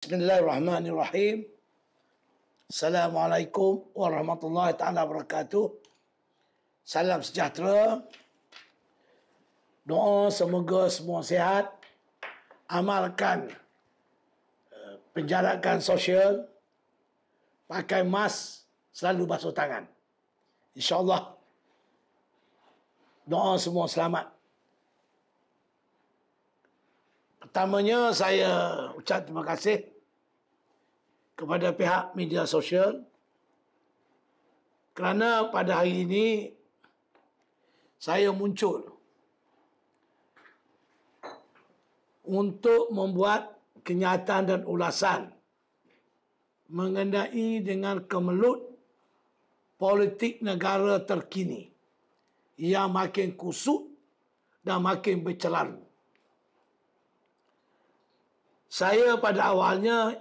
Bismillahirrahmanirrahim. Assalamualaikum warahmatullahi taala wabarakatuh. Salam sejahtera. Doa semoga semua sihat. Amalkan uh, penjarakan sosial. Pakai mask, selalu basuh tangan. InsyaAllah. Doa semua selamat. Pertamanya saya ucap terima kasih kepada pihak media sosial. Kerana pada hari ini saya muncul untuk membuat kenyataan dan ulasan mengenai dengan kemelut politik negara terkini yang makin kusut dan makin bercelaru saya pada awalnya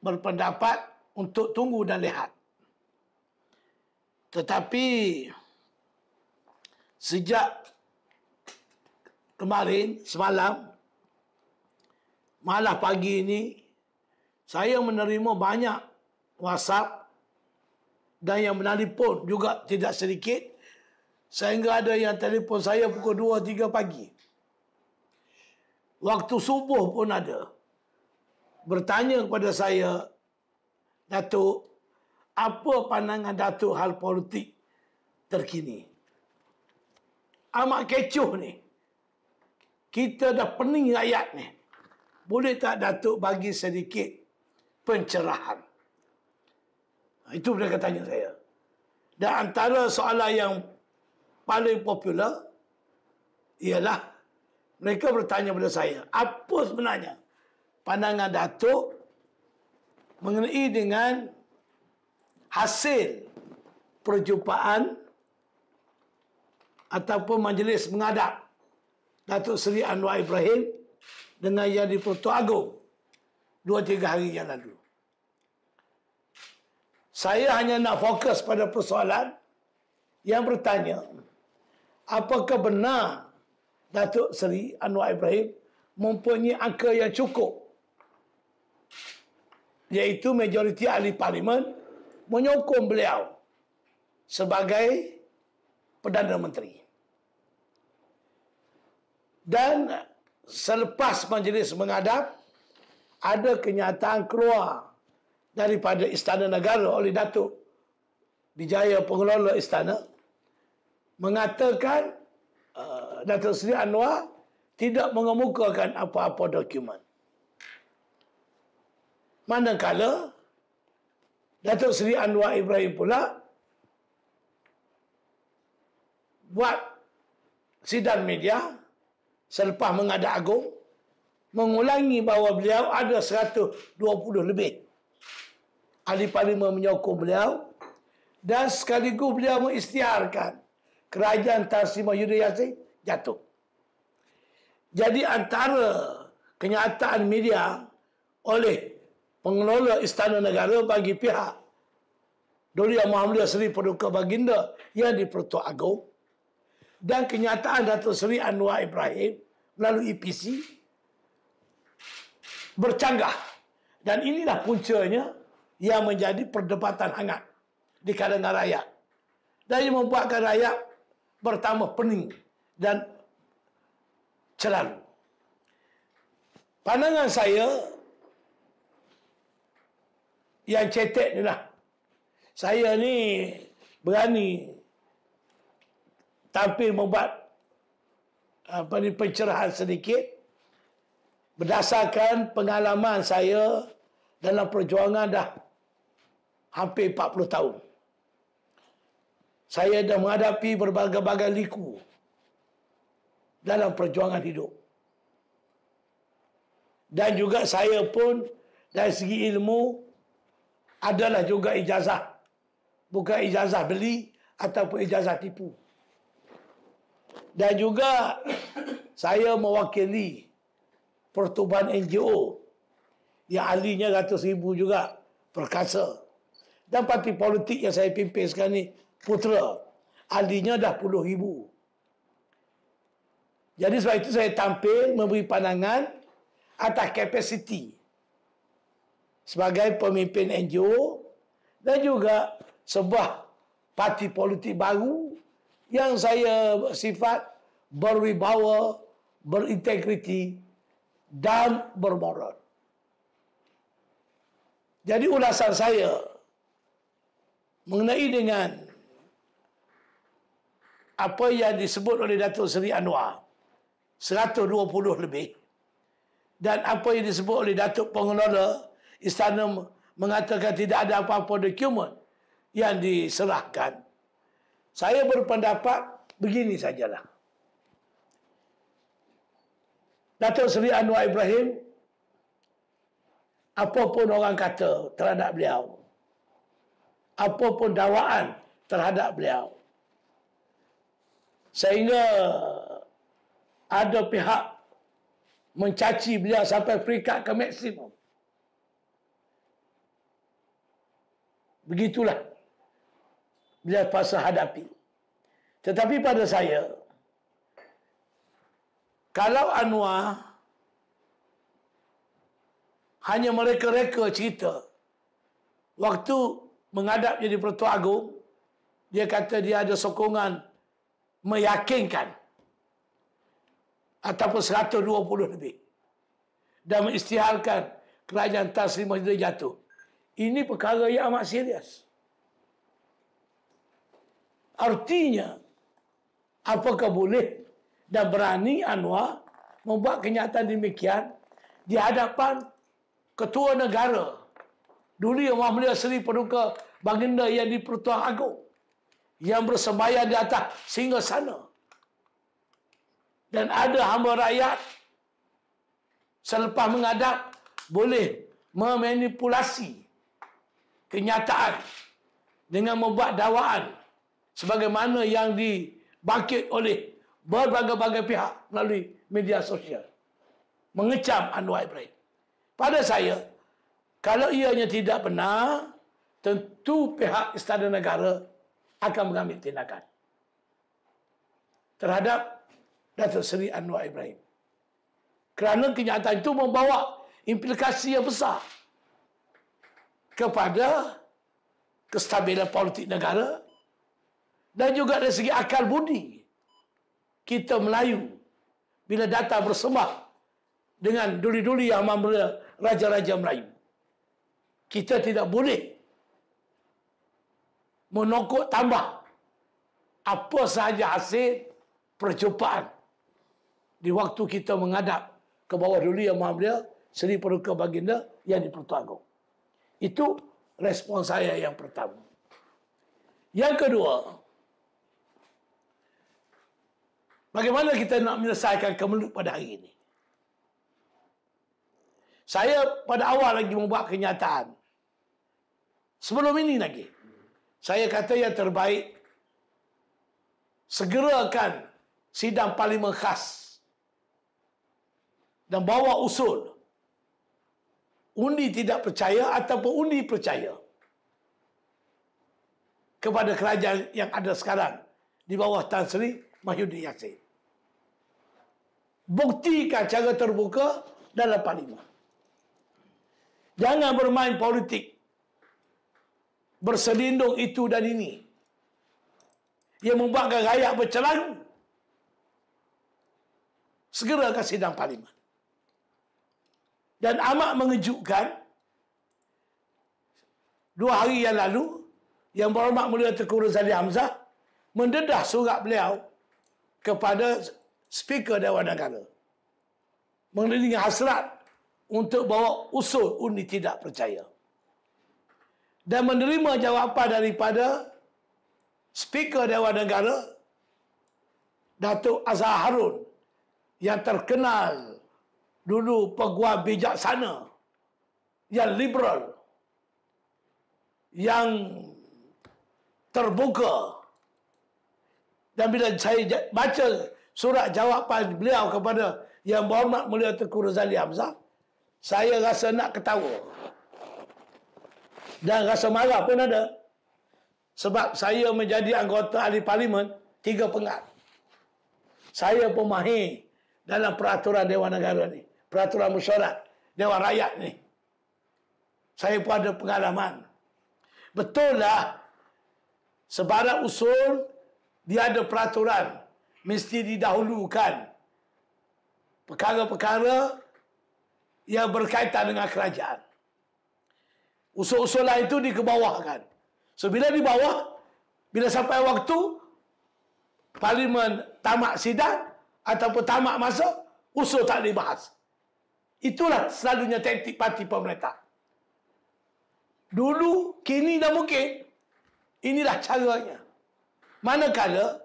berpendapat untuk tunggu dan lihat. Tetapi sejak kemarin, semalam, malah pagi ini, saya menerima banyak WhatsApp dan yang menelpon juga tidak sedikit sehingga ada yang telefon saya pukul 2 3 pagi. Waktu subuh pun ada. Bertanya kepada saya, Datuk, apa pandangan Datuk hal politik terkini? Amat kecoh ni. Kita dah pening rakyat ni. Boleh tak Datuk bagi sedikit pencerahan? Ha, itu mereka tanya saya. Dan antara soalan yang paling popular ialah mereka bertanya kepada saya, apa sebenarnya pandangan Datuk mengenai dengan hasil perjumpaan ataupun majlis mengadap Datuk Seri Anwar Ibrahim dengan yang di Putu Agong dua tiga hari yang lalu. Saya hanya nak fokus pada persoalan yang bertanya apakah benar Datuk Seri Anwar Ibrahim mempunyai angka yang cukup iaitu majoriti ahli parlimen menyokong beliau sebagai Perdana Menteri. Dan selepas majlis mengadap, ada kenyataan keluar daripada Istana Negara oleh Datuk Dijaya Pengelola Istana mengatakan uh, Datuk Seri Anwar tidak mengemukakan apa-apa dokumen. Manakala Datuk Seri Anwar Ibrahim pula buat sidang media selepas mengadap agung mengulangi bahawa beliau ada 120 lebih ahli parlimen menyokong beliau dan sekaligus beliau mengistiharkan kerajaan Tan Sri Mahyudin Yassin jatuh. Jadi antara kenyataan media oleh pengelola Istana Negara bagi pihak Duli Muhammad Seri Paduka Baginda yang di Pertua Agong dan kenyataan Datuk Seri Anwar Ibrahim melalui EPC bercanggah dan inilah puncanya yang menjadi perdebatan hangat di kalangan rakyat dan yang membuatkan rakyat bertambah pening dan celaru. Pandangan saya yang cetek ni lah. Saya ni berani tampil membuat apa ni pencerahan sedikit berdasarkan pengalaman saya dalam perjuangan dah hampir 40 tahun saya dah menghadapi berbagai-bagai liku dalam perjuangan hidup. Dan juga saya pun dari segi ilmu adalah juga ijazah. Bukan ijazah beli ataupun ijazah tipu. Dan juga saya mewakili pertubuhan NGO yang ahlinya ratus ribu juga perkasa. Dan parti politik yang saya pimpin sekarang ni putera. Ahlinya dah puluh ribu. Jadi sebab itu saya tampil memberi pandangan atas kapasiti sebagai pemimpin NGO dan juga sebuah parti politik baru yang saya sifat berwibawa, berintegriti dan bermoral. Jadi ulasan saya mengenai dengan apa yang disebut oleh Datuk Seri Anwar 120 lebih dan apa yang disebut oleh Datuk Pengelola Istana mengatakan tidak ada apa-apa dokumen yang diserahkan. Saya berpendapat begini sajalah. Datuk Seri Anwar Ibrahim apapun orang kata terhadap beliau apapun dakwaan terhadap beliau sehingga ada pihak mencaci beliau sampai peringkat ke maksimum begitulah. Beliau pasal hadapi. Tetapi pada saya kalau Anwar hanya mereka-reka cerita waktu menghadap jadi Pertua Agung dia kata dia ada sokongan meyakinkan ataupun 120 lebih. Dan mengistiharkan kerajaan Taslim Masjid jatuh ini perkara yang amat serius. Artinya apakah boleh dan berani Anwar membuat kenyataan demikian di hadapan ketua negara dulu yang Muhammad Seri Paduka Baginda yang di Pertuan Agong yang bersembahyang di atas sehingga sana. Dan ada hamba rakyat selepas menghadap boleh memanipulasi kenyataan dengan membuat dakwaan sebagaimana yang dibangkit oleh berbagai-bagai pihak melalui media sosial mengecam Anwar Ibrahim pada saya, kalau ianya tidak benar, tentu pihak istana negara akan mengambil tindakan terhadap Datuk Seri Anwar Ibrahim. Kerana kenyataan itu membawa implikasi yang besar kepada kestabilan politik negara dan juga dari segi akal budi kita Melayu bila datang bersembah dengan duli-duli yang membela raja-raja Melayu. Kita tidak boleh menokok tambah apa sahaja hasil perjumpaan di waktu kita menghadap ke bawah duli yang membela Seri Peruka Baginda yang di Pertu Agong. Itu respon saya yang pertama. Yang kedua, bagaimana kita nak menyelesaikan kemelut pada hari ini? Saya pada awal lagi membuat kenyataan. Sebelum ini lagi. Saya kata yang terbaik segerakan sidang parlimen khas dan bawa usul undi tidak percaya ataupun undi percaya kepada kerajaan yang ada sekarang di bawah Tan Sri Mahyudin Yassin. Buktikan cara terbuka dalam parlimen. Jangan bermain politik. Berselindung itu dan ini. Yang membuatkan rakyat bercelang. Segera ke sidang parlimen. Dan amat mengejutkan. Dua hari yang lalu. Yang berhormat mulia Tengku Razali Hamzah. Mendedah surat beliau. Kepada speaker Dewan Negara. Mengenai hasrat untuk bawa usul undi tidak percaya. Dan menerima jawapan daripada Speaker Dewan Negara Datuk Azhar Harun yang terkenal dulu peguam bijaksana yang liberal yang terbuka dan bila saya baca surat jawapan beliau kepada yang berhormat mulia Tengku Razali Hamzah saya rasa nak ketawa. Dan rasa marah pun ada. Sebab saya menjadi anggota ahli parlimen tiga pengat. Saya pun mahir dalam peraturan Dewan Negara ni. Peraturan mesyuarat Dewan Rakyat ni. Saya pun ada pengalaman. Betul lah. Sebarang usul, dia ada peraturan. Mesti didahulukan. Perkara-perkara yang berkaitan dengan kerajaan. Usul-usulan itu dikebawahkan. So, bila di bawah, bila sampai waktu, parlimen tamak sidang, ataupun tamak masa, usul tak dibahas. Itulah selalunya taktik parti pemerintah. Dulu, kini dah mungkin. Inilah caranya. Manakala,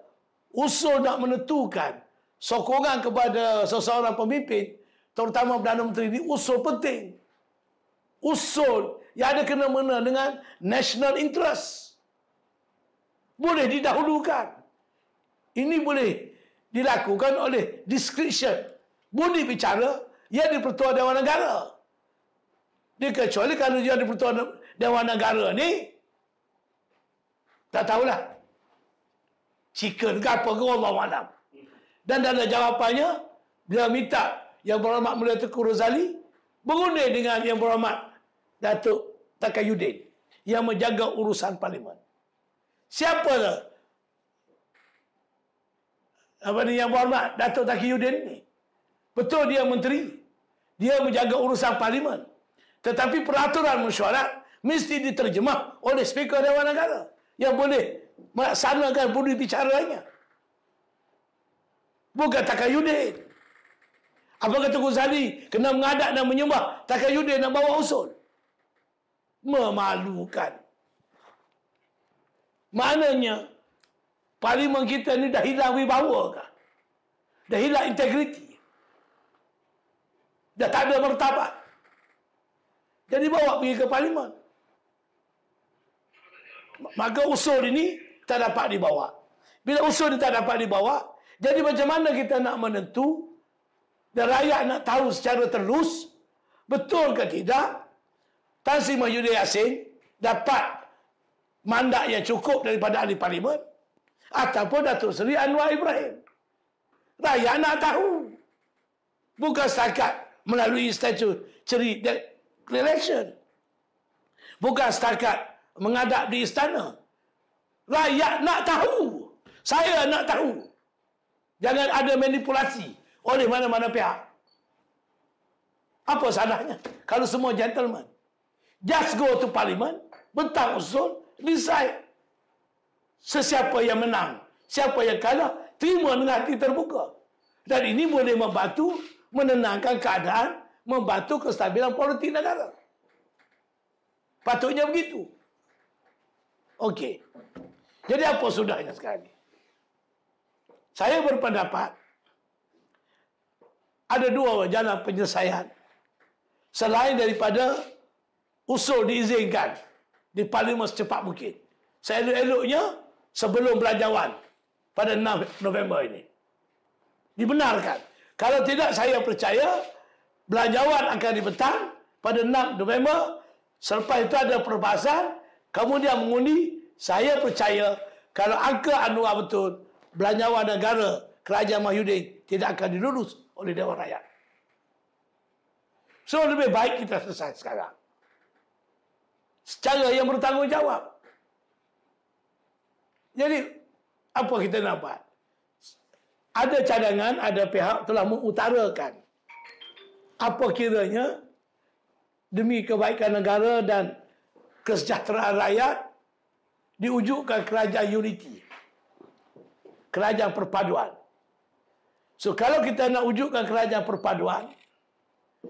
usul nak menentukan sokongan kepada seseorang pemimpin, terutama Perdana Menteri ini, usul penting. Usul yang ada kena-mena dengan national interest. Boleh didahulukan. Ini boleh dilakukan oleh discretion. Boleh bicara yang di Pertua Dewan Negara. Dia kecuali kalau dia di Pertua Dewan Negara ni, tak tahulah. Chicken ke apa ke Allah malam. Dan dalam jawapannya, dia minta yang berhormat Mulia Tengku Rozali berunding dengan yang berhormat Datuk Takayuddin yang menjaga urusan parlimen. Siapa? Apa ni yang berhormat Datuk Takayuddin ni? Betul dia menteri. Dia menjaga urusan parlimen. Tetapi peraturan mesyuarat mesti diterjemah oleh speaker Dewan Negara yang boleh melaksanakan budi bicaranya. Bukan Takayuddin. Apa kata Ghazali? Kena mengadap dan menyembah Takayuddin nak bawa usul. Memalukan. Maknanya, parlimen kita ni dah hilang wibawa kah? Dah hilang integriti. Dah tak ada martabat. Jadi bawa pergi ke parlimen. Maka usul ini tak dapat dibawa. Bila usul ini tak dapat dibawa, jadi macam mana kita nak menentu dan rakyat nak tahu secara terus betul ke tidak Tan Sri Mahyudin Yassin dapat mandat yang cukup daripada ahli parlimen ataupun Datuk Seri Anwar Ibrahim. Rakyat nak tahu. Bukan setakat melalui statut ceri election. Bukan setakat mengadap di istana. Rakyat nak tahu. Saya nak tahu. Jangan ada manipulasi oleh mana-mana pihak. Apa salahnya? Kalau semua gentleman. Just go to parliament. Bentang usul. Decide. Sesiapa yang menang. Siapa yang kalah. Terima dengan hati terbuka. Dan ini boleh membantu menenangkan keadaan, membantu kestabilan politik negara. Patutnya begitu. Okey. Jadi apa sudahnya sekali? Saya berpendapat ada dua jalan penyelesaian. Selain daripada usul diizinkan di parlimen secepat mungkin. Saya elok-eloknya sebelum belanjawan pada 6 November ini. Dibenarkan. Kalau tidak saya percaya belanjawan akan dibentang pada 6 November. Selepas itu ada perbahasan. Kemudian mengundi. Saya percaya kalau angka Anwar betul. Belanjawan negara Kerajaan Mahyudin tidak akan dilulus oleh Dewan Rakyat. So lebih baik kita selesai sekarang. Secara yang bertanggungjawab. Jadi apa kita nak buat? Ada cadangan, ada pihak telah mengutarakan apa kiranya demi kebaikan negara dan kesejahteraan rakyat diwujudkan kerajaan unity. Kerajaan perpaduan. So kalau kita nak wujudkan kerajaan perpaduan,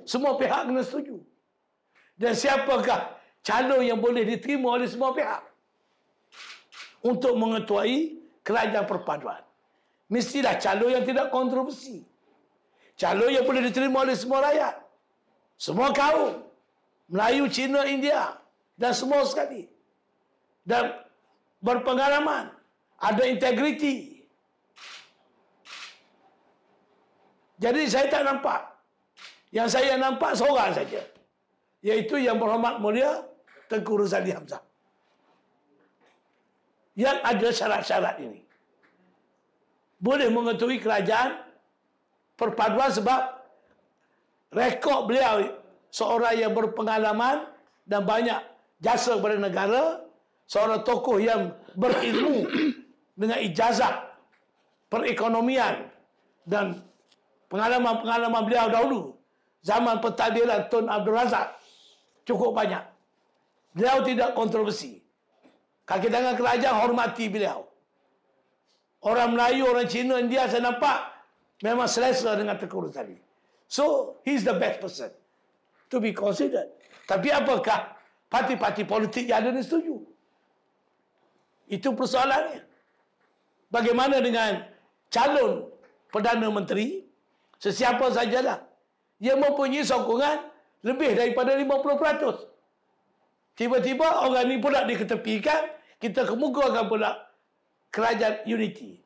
semua pihak kena setuju. Dan siapakah calon yang boleh diterima oleh semua pihak untuk mengetuai kerajaan perpaduan? Mestilah calon yang tidak kontroversi. Calon yang boleh diterima oleh semua rakyat. Semua kaum. Melayu, Cina, India. Dan semua sekali. Dan berpengalaman. Ada integriti. Jadi saya tak nampak. Yang saya nampak seorang saja. Iaitu yang berhormat mulia Tengku Razali Hamzah. Yang ada syarat-syarat ini boleh mengetahui kerajaan perpaduan sebab rekod beliau seorang yang berpengalaman dan banyak jasa kepada negara, seorang tokoh yang berilmu dengan ijazah perekonomian dan pengalaman-pengalaman beliau dahulu zaman pentadbiran Tun Abdul Razak cukup banyak. Beliau tidak kontroversi. Kaki tangan kerajaan hormati beliau. Orang Melayu, orang Cina, India saya nampak memang selesa dengan Tengku Razali. So, he's the best person to be considered. Tapi apakah parti-parti politik yang ada ni setuju? Itu persoalannya. Bagaimana dengan calon Perdana Menteri, sesiapa sajalah, yang mempunyai sokongan lebih daripada 50%. Tiba-tiba orang ni pula diketepikan, kita kemukakan pula kerajaan unity.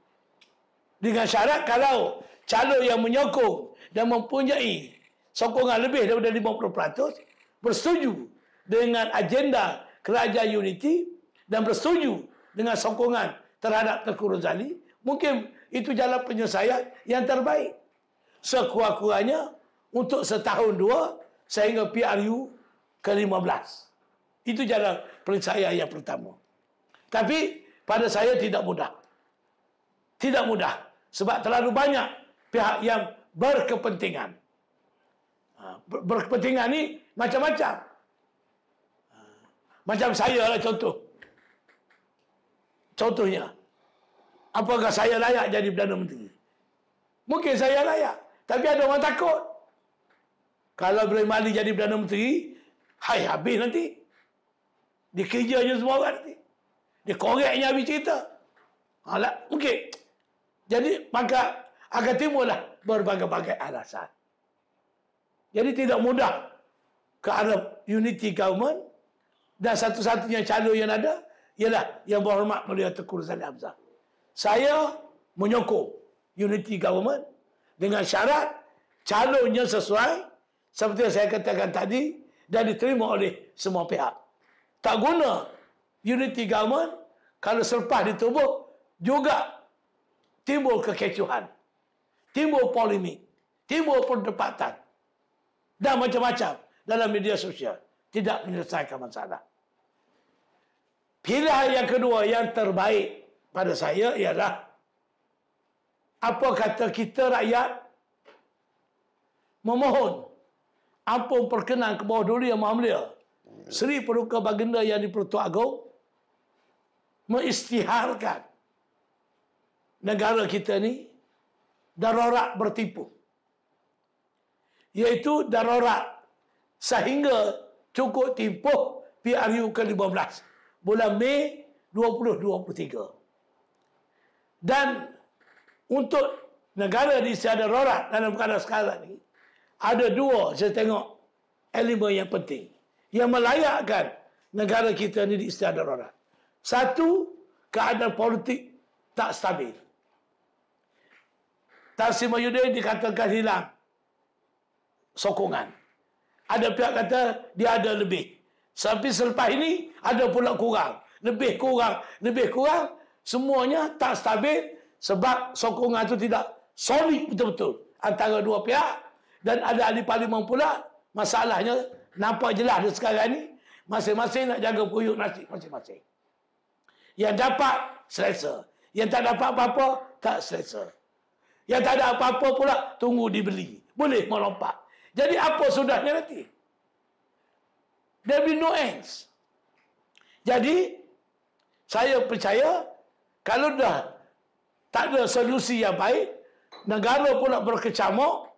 Dengan syarat kalau calon yang menyokong dan mempunyai sokongan lebih daripada 50% bersetuju dengan agenda kerajaan unity dan bersetuju dengan sokongan terhadap Tengku Rozali, mungkin itu jalan penyelesaian yang terbaik. Sekurang-kurangnya untuk setahun dua sehingga PRU ke-15. Itu jalan penyelesaian yang pertama. Tapi pada saya tidak mudah. Tidak mudah. Sebab terlalu banyak pihak yang berkepentingan. Ha, berkepentingan ni macam-macam. Ha, macam saya lah contoh. Contohnya, apakah saya layak jadi Perdana Menteri? Mungkin saya layak. Tapi ada orang takut. Kalau Ibrahim Mali jadi Perdana Menteri, hai habis nanti. Dia kerjanya semua orang nanti. Dia koreknya habis cerita. Alah, mungkin. Jadi, maka akan timbullah berbagai-bagai alasan. Jadi tidak mudah ke arah unity government dan satu-satunya calon yang ada ialah yang berhormat Mulia Tengku Razali Hamzah. Saya menyokong unity government dengan syarat calonnya sesuai seperti yang saya katakan tadi dan diterima oleh semua pihak. Tak guna unity government kalau selepas ditubuh juga timbul kekecohan timbul polemik, timbul perdebatan dan macam-macam dalam media sosial tidak menyelesaikan masalah. Pilihan yang kedua yang terbaik pada saya ialah apa kata kita rakyat memohon ampun perkenan ke bawah dulu yang maha Seri Peruka Baginda yang di Pertua Agong mengistiharkan negara kita ni darurat bertipu. Iaitu darurat sehingga cukup timpuh PRU ke-15 bulan Mei 2023. Dan untuk negara di istiadat darurat dalam keadaan sekarang ini ada dua saya tengok elemen yang penting yang melayakkan negara kita ini di istiadat darurat. Satu, keadaan politik tak stabil. Tassim Mahyudin dikatakan hilang sokongan. Ada pihak kata dia ada lebih. Tapi selepas ini ada pula kurang. Lebih kurang, lebih kurang. Semuanya tak stabil sebab sokongan itu tidak solid betul-betul antara dua pihak. Dan ada ahli parlimen pula masalahnya nampak jelas di sekarang ini masing-masing nak jaga kuyuk nasi masing-masing. Yang dapat selesa. Yang tak dapat apa-apa tak selesa. Yang tak ada apa-apa pula, tunggu dibeli. Boleh melompat. Jadi apa sudahnya nanti? There be no ends. Jadi, saya percaya, kalau dah tak ada solusi yang baik, negara pula berkecamuk,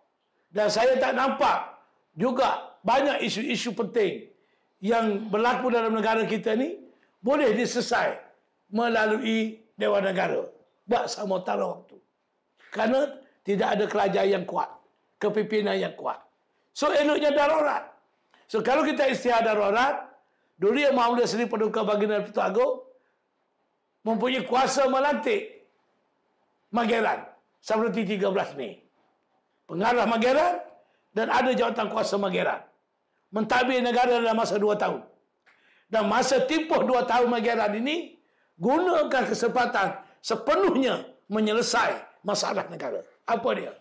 dan saya tak nampak juga banyak isu-isu penting yang berlaku dalam negara kita ni, boleh diselesai melalui Dewan Negara. Buat sama tara waktu. Kerana tidak ada kerajaan yang kuat. Kepimpinan yang kuat. So eloknya darurat. So kalau kita istihad darurat, yang Muhammad Seri Paduka Baginda Pertua Agong mempunyai kuasa melantik Mageran seperti 13 Mei. Pengarah Mageran dan ada jawatan kuasa Mageran. Mentadbir negara dalam masa 2 tahun. Dan masa timpuh 2 tahun Mageran ini, gunakan kesempatan sepenuhnya menyelesaikan masalah negara. Apa dia?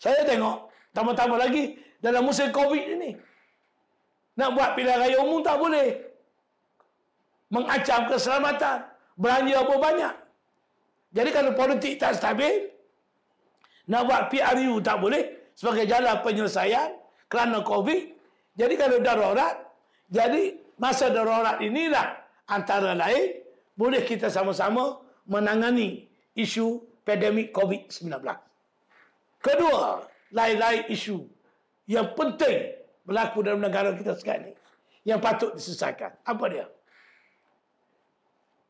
Saya tengok Tambah-tambah lagi dalam musim Covid ini. Nak buat pilihan raya umum tak boleh. Mengacam keselamatan. Belanja apa banyak. Jadi kalau politik tak stabil, nak buat PRU tak boleh sebagai jalan penyelesaian kerana Covid. Jadi kalau darurat, jadi masa darurat inilah antara lain boleh kita sama-sama menangani isu pandemik COVID-19. Kedua, lain-lain isu yang penting berlaku dalam negara kita sekarang ini yang patut diselesaikan. Apa dia?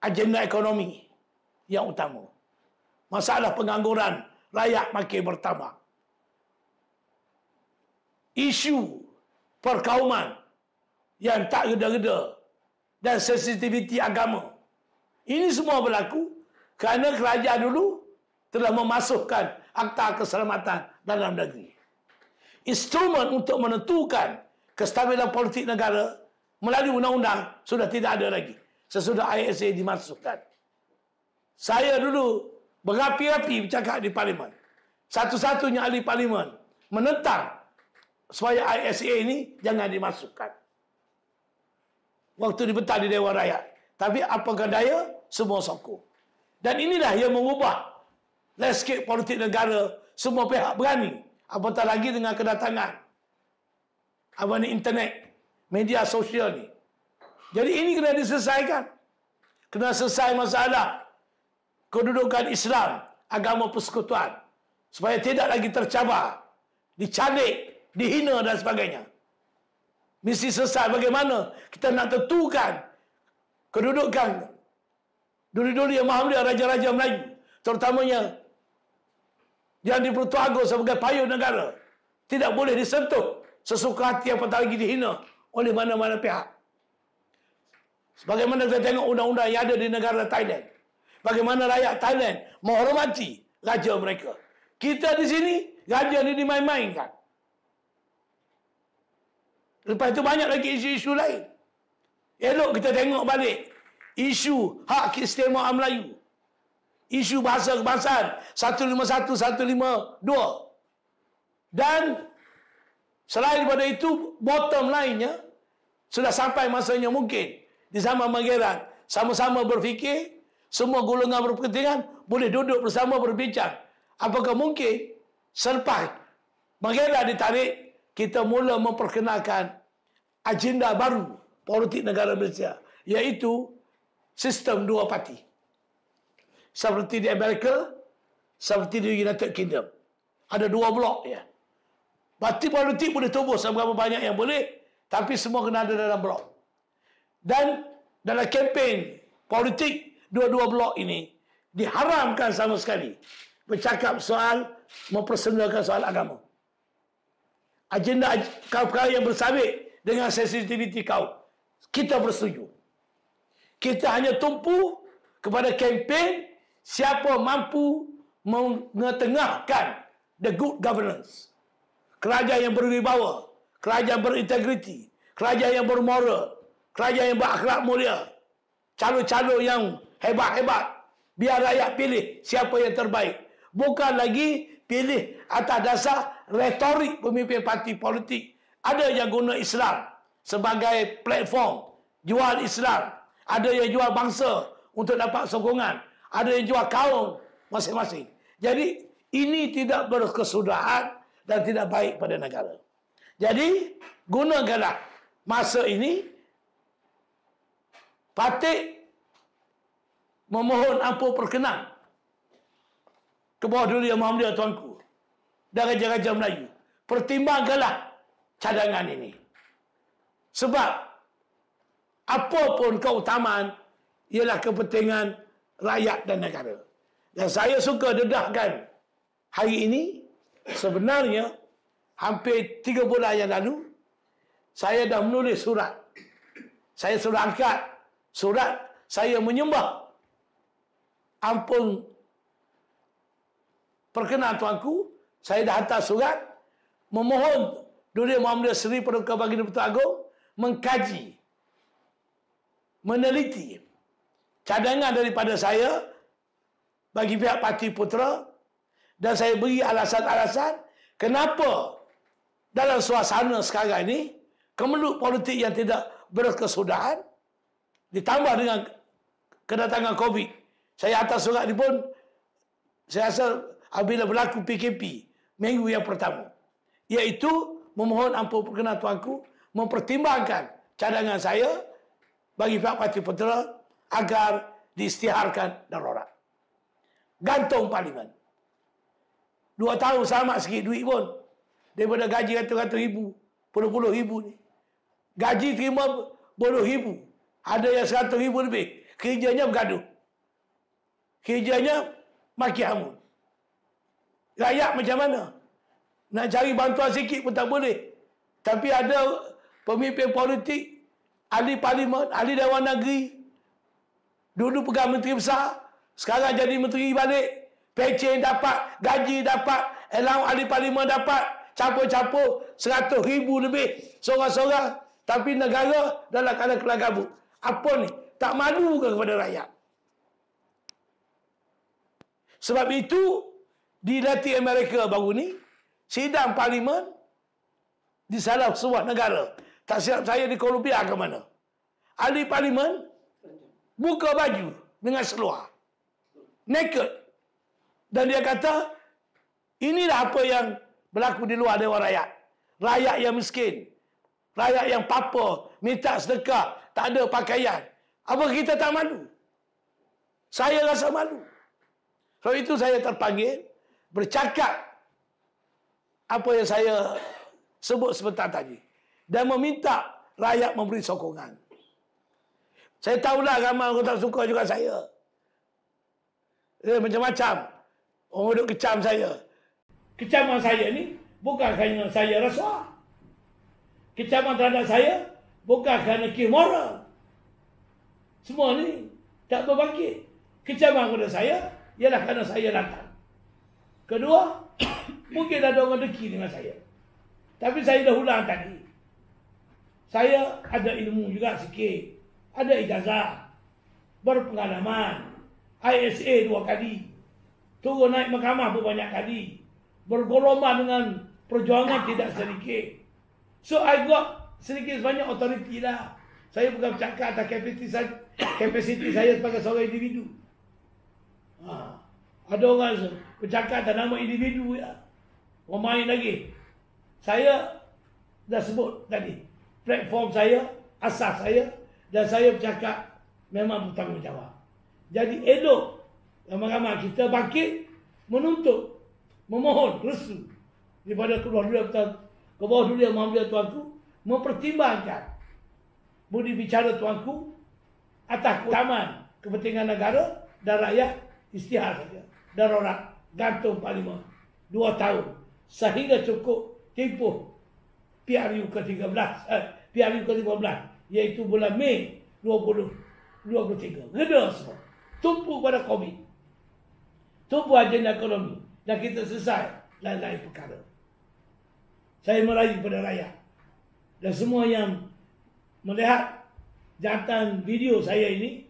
Agenda ekonomi yang utama. Masalah pengangguran rakyat makin bertambah. Isu perkauman yang tak reda-reda dan sensitiviti agama. Ini semua berlaku kerana kerajaan dulu telah memasukkan akta keselamatan dalam negeri. Instrumen untuk menentukan kestabilan politik negara melalui undang-undang sudah tidak ada lagi. Sesudah ISA dimasukkan. Saya dulu berapi-api bercakap di parlimen. Satu-satunya ahli parlimen menentang supaya ISA ini jangan dimasukkan. Waktu dibentang di Dewan Rakyat. Tapi apakah daya? Semua sokong. Dan inilah yang mengubah landscape politik negara. Semua pihak berani. Apatah lagi dengan kedatangan. Apa ni internet. Media sosial ni. Jadi ini kena diselesaikan. Kena selesai masalah kedudukan Islam, agama persekutuan. Supaya tidak lagi tercabar, dicalik, dihina dan sebagainya. Mesti selesai bagaimana kita nak tentukan kedudukan dulu-dulu yang maha mulia raja-raja Melayu. Terutamanya yang di Pulau Agung sebagai payung negara. Tidak boleh disentuh sesuka hati apatah lagi dihina oleh mana-mana pihak. Sebagaimana kita tengok undang-undang yang ada di negara Thailand. Bagaimana rakyat Thailand menghormati raja mereka. Kita di sini, raja ini dimain-mainkan. Lepas itu banyak lagi isu-isu lain. Elok kita tengok balik. Isu hak keistimewaan Melayu. Isu bahasa kebangsaan. 151, 152. Dan selain daripada itu, bottom lainnya, sudah sampai masanya mungkin. Di zaman Mageran, sama-sama berfikir, semua golongan berkepentingan, boleh duduk bersama berbincang. Apakah mungkin selepas Mageran ditarik, kita mula memperkenalkan agenda baru politik negara Malaysia iaitu sistem dua parti. Seperti di Amerika seperti di United Kingdom. Ada dua blok ya parti politik boleh tumbuh seberapa banyak yang boleh tapi semua kena ada dalam blok. Dan dalam kempen politik dua-dua blok ini diharamkan sama sekali bercakap soal mempersendakan soal agama agenda kau-kau yang bersabit dengan sensitiviti kau. Kita bersetuju. Kita hanya tumpu kepada kempen siapa mampu mengetengahkan the good governance. Kerajaan yang berwibawa, kerajaan berintegriti, kerajaan yang bermoral, kerajaan yang berakhlak mulia, calon-calon yang hebat-hebat. Biar rakyat pilih siapa yang terbaik. Bukan lagi pilih atas dasar retorik pemimpin parti politik ada yang guna Islam sebagai platform jual Islam. Ada yang jual bangsa untuk dapat sokongan. Ada yang jual kaum masing-masing. Jadi ini tidak berkesudahan dan tidak baik pada negara. Jadi gunakanlah masa ini patut memohon ampun perkenan ke bawah dulu yang Muhammad tuanku dan raja-raja Melayu. Pertimbangkanlah cadangan ini. Sebab apapun keutamaan ialah kepentingan rakyat dan negara. Dan saya suka dedahkan hari ini sebenarnya hampir tiga bulan yang lalu saya dah menulis surat. Saya sudah angkat surat saya menyembah ampun perkenan tuanku saya dah hantar surat memohon Dunia Muhammad Seri Pertukat Baginda Pertukat Agong mengkaji, meneliti cadangan daripada saya bagi pihak Parti Putra dan saya beri alasan-alasan kenapa dalam suasana sekarang ini, kemelut politik yang tidak berkesudahan, ditambah dengan kedatangan COVID. Saya atas surat ini pun, saya rasa apabila berlaku PKP, minggu yang pertama. Iaitu, memohon ampun perkenan tuanku, mempertimbangkan cadangan saya bagi pihak parti putera agar diistiharkan darurat. Gantung parlimen. Dua tahun sama sikit duit pun. Daripada gaji ratus-ratus ribu. Puluh-puluh ribu ni. Gaji terima puluh ribu. Ada yang seratus ribu lebih. Kerjanya bergaduh. Kerjanya maki hamun. Rakyat macam mana? Nak cari bantuan sikit pun tak boleh. Tapi ada pemimpin politik, ahli parlimen, ahli dewan negeri, dulu pegang menteri besar, sekarang jadi menteri balik, pecen dapat, gaji dapat, elang ahli parlimen dapat, campur-campur seratus ribu lebih seorang-seorang. Tapi negara dalam keadaan kelagabut. Apa ni? Tak malu ke kepada rakyat? Sebab itu, di Latin Amerika baru ni, sidang parlimen di salah sebuah negara. Tak siap saya di Columbia ke mana. Ahli parlimen buka baju dengan seluar. Naked. Dan dia kata, inilah apa yang berlaku di luar Dewan Rakyat. Rakyat yang miskin. Rakyat yang papa, minta sedekah, tak ada pakaian. Apa kita tak malu? Saya rasa malu. Sebab itu saya terpanggil bercakap apa yang saya sebut sebentar tadi. Dan meminta rakyat memberi sokongan. Saya tahulah ramai orang tak suka juga saya. Eh, macam-macam. Orang duduk kecam saya. Kecaman saya ni bukan kerana saya rasuah. Kecaman terhadap saya bukan kerana kimoral. Semua ni tak berbangkit. Kecaman kepada saya ialah kerana saya datang. Kedua, mungkin ada orang deki dengan saya. Tapi saya dah ulang tadi. Saya ada ilmu juga sikit. Ada ijazah. Berpengalaman. ISA dua kali. Turun naik mahkamah pun banyak kali bergolongan dengan perjuangan tidak sedikit. So I got sedikit sebanyak otoriti lah. Saya bukan bercakap atas kapasiti saya, kapasiti saya sebagai seorang individu. Ha. Ada orang bercakap atas nama individu ya. Orang main lagi. Saya dah sebut tadi. Platform saya, asas saya dan saya bercakap memang bertanggungjawab. Jadi elok ramai-ramai kita bangkit menuntut memohon restu daripada kedua dua ke bawah yang mengambil tuanku mempertimbangkan budi bicara tuanku atas keutamaan kepentingan negara dan rakyat istihar saja darurat gantung parlimen dua tahun. Sehingga cukup tempoh PRU ke-13 eh, PRU ke-15 iaitu bulan Mei 2023 reda semua. Tumpu pada COVID. Tumpu agenda ekonomi. Dan kita selesai lain-lain perkara. Saya merayu kepada rakyat. Dan semua yang melihat jantan video saya ini,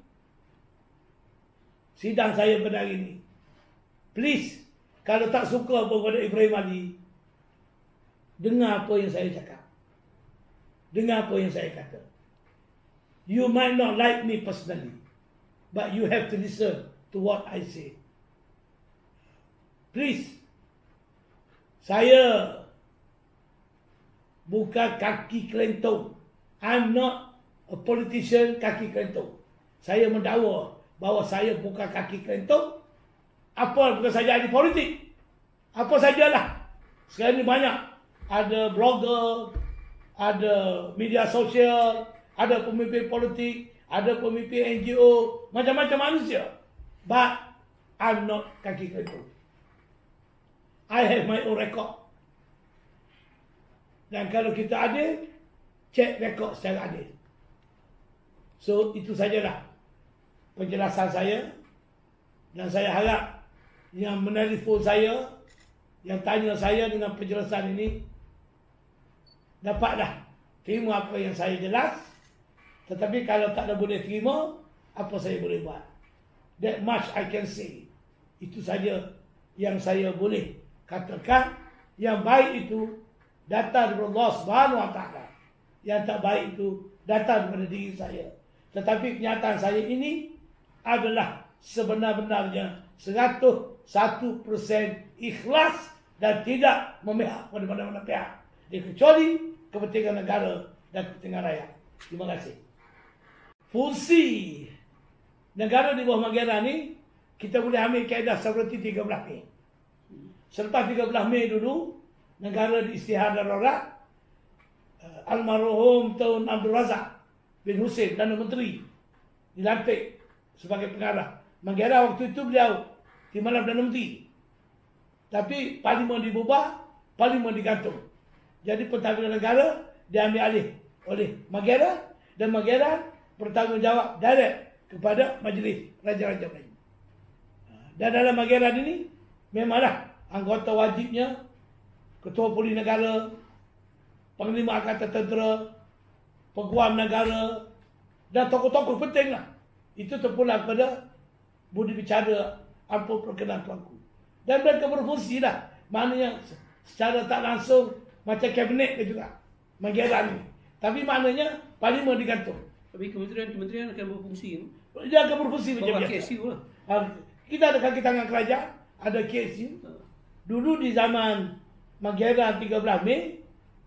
sidang saya pada hari ini, please, kalau tak suka kepada Ibrahim Ali, dengar apa yang saya cakap. Dengar apa yang saya kata. You might not like me personally, but you have to listen to what I say. Please. Saya bukan kaki kelentong. I'm not a politician kaki kelentong. Saya mendakwa bahawa saya bukan kaki kelentong. Apa bukan saja ahli politik. Apa sajalah. Sekarang ini banyak. Ada blogger, ada media sosial, ada pemimpin politik, ada pemimpin NGO, macam-macam manusia. But I'm not kaki kelentong. I have my own record. Dan kalau kita ada, cek rekod secara adil. So, itu sajalah penjelasan saya. Dan saya harap yang menelpon saya, yang tanya saya dengan penjelasan ini, dapatlah terima apa yang saya jelas. Tetapi kalau tak ada boleh terima, apa saya boleh buat? That much I can say. Itu saja yang saya boleh katakan yang baik itu datang daripada Allah Subhanahu Wa Taala. Yang tak baik itu datang daripada diri saya. Tetapi kenyataan saya ini adalah sebenar-benarnya 101% ikhlas dan tidak memihak pada mana-mana pihak. Kecuali kepentingan negara dan kepentingan rakyat. Terima kasih. Fungsi negara di bawah Magera ni kita boleh ambil kaedah seperti 13 Mei. Selepas 13 Mei dulu negara diistihad darurat uh, almarhum Tun Abdul Razak bin Hussein dan menteri dilantik sebagai pengarah. Magera waktu itu beliau di malam dan menteri. Tapi parlimen dibubar, parlimen digantung. Jadi pentadbiran negara diambil alih oleh Magera dan Magera bertanggungjawab direct kepada majlis raja-raja Melayu. Ha, dan dalam Magera ini memanglah anggota wajibnya ketua polis negara, panglima angkatan tentera, peguam negara dan tokoh-tokoh pentinglah. Itu terpulang pada budi bicara ampun perkenan tuanku. Dan mereka berfungsi lah. Maknanya secara tak langsung macam kabinet ke juga. Menggerak ni. Tapi maknanya parlimen digantung. Tapi kementerian-kementerian akan berfungsi. Dia akan berfungsi macam biasa. KSU lah. Ha, kita ada kaki tangan kerajaan. Ada KSU. Ha. Dulu di zaman Magera 13 Mei.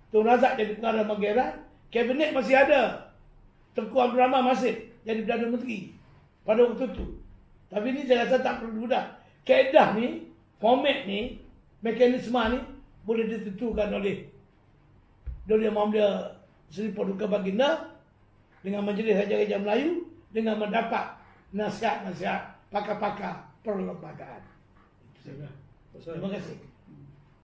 Tun Razak jadi pengarah Magera. Kabinet masih ada. Tengku Abdul Rahman masih jadi Perdana Menteri. Pada waktu itu. Tapi ini saya rasa tak perlu mudah. Kaedah ni format ni, mekanisme ni boleh ditentukan oleh Dodi Muhammad Seri Paduka Baginda dengan Majlis Raja-Raja Melayu dengan mendapat nasihat-nasihat pakar-pakar perlembagaan. Terima kasih.